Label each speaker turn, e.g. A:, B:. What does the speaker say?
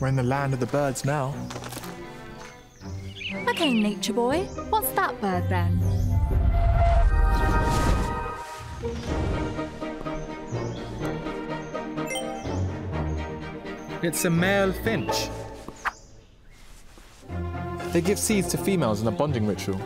A: We're in the land of the birds now.
B: Okay, nature boy. What's that bird then?
C: It's a male finch.
A: They give seeds to females in a bonding ritual.